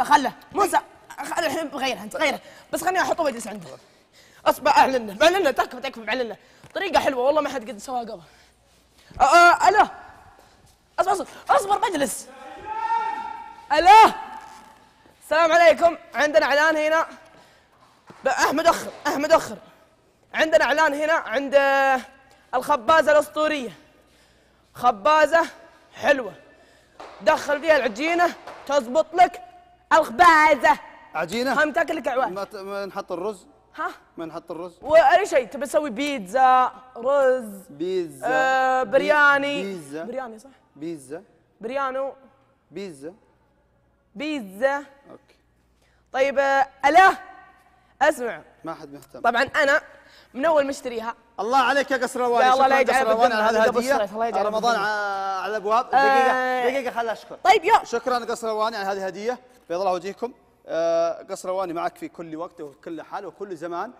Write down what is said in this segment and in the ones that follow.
موسى خله موسى خله الحين بغيرها انت غيره بس خليني أحطه واجلس عنده. اصبر أعلن له بعلن له تكفى تكفى بعلن له. طريقة حلوة والله ما حد قد سواها قبل. ألو. أصبر أصبر أصبر بجلس ألو. السلام عليكم. عندنا إعلان هنا. أحمد أخر أحمد أخر. عندنا إعلان هنا عند الخبازة الأسطورية. خبازة حلوة. دخل فيها العجينة تزبط لك الخبازه عجينة؟ هم تاكل لك عوان ما, ت... ما نحط الرز؟ ها؟ ما نحط الرز؟ وأي شيء تبي تسوي؟ بيتزا رز بيتزا آه برياني. بيتزا. برياني صح؟ بيتزا. بريانو. بيتزا. بيتزا. okay. طيب آه ألا؟ أسمع. ما حد مهتم. طبعا أنا من أول مشتريها. الله عليك يا قصر رواني يا الله لا يجعل رواني على بالذنب، هذه قبل الهدية. الصلاة، الله يجعل رمضان على الأبواب. آه. دقيقة دقيقه خل أشكر. طيب يا شكرا قصر رواني على هذه الهدية. بيض الله وجهكم. آه، قصر رواني معك في كل وقت وفي كل حال وكل زمان.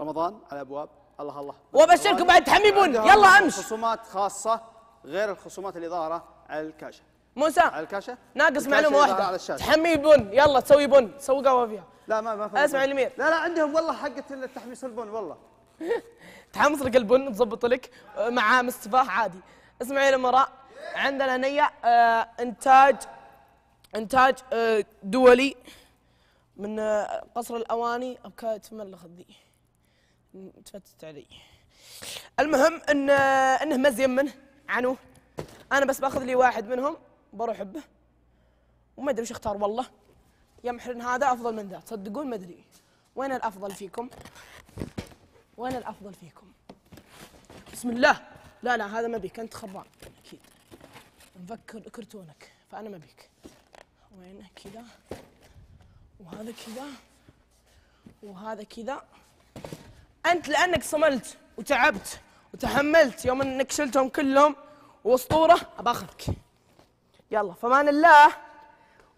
رمضان على الابواب الله الله. وأبشركم بعد تحمي بن عندهم يلا امش خصومات خاصة غير الخصومات اللي ظاهرة على الكاشة. موسى على الكاشة؟ ناقص معلومة على واحدة. الشاشة. تحمي بن يلا تسوي بن تسوي قهوة فيها. لا ما ما فهمت. أسمع الأمير. لا لا عندهم والله حقة التحميص البن والله. تحمص لك البن تظبط لك آه، مع مستفاه عادي. اسمعي يا الأمراء عندنا نية آه، إنتاج إنتاج آه، دولي من آه، قصر الأواني أبكى تملخ ذي. تفتت علي. المهم إن إنه مزين منه عنو. أنا بس باخذ لي واحد منهم بروح به. وما أدري وش أختار والله. يمحرن هذا أفضل من ذا. تصدقون ما أدري. وين الأفضل فيكم؟ وين الأفضل فيكم؟ بسم الله. لا لا هذا ما بيك. أنت خربان أكيد. مفكر كرتونك. فأنا ما بيك. وين؟ كذا. وهذا كذا. وهذا كذا. أنت لأنك صملت وتعبت وتحملت يوم إنك شلتهم كلهم وأسطورة. اباخذك يلا فمان الله.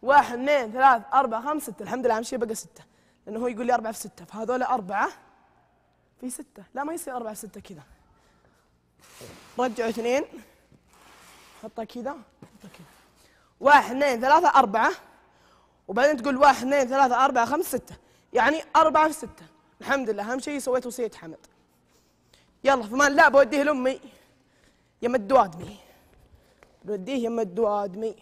واحد اثنين ثلاث أربعة خمسة ستة. الحمد لله أهم شيء بقى ستة. لأنه هو يقول لي أربعة في ستة. فهذول أربعة في ستة. لا ما يصير أربعة في ستة كذا. رجعوا اثنين. حطها كذا. حطها كذا. واحد اثنين ثلاثة أربعة. وبعدين تقول واحد اثنين ثلاثة أربعة خمسة ستة. يعني أربعة في ستة. الحمد لله أهم شيء سويت وصية حمد. يلا فمان لا بوديه لأمي. يم الدوادمي بوديه يم الدوادمي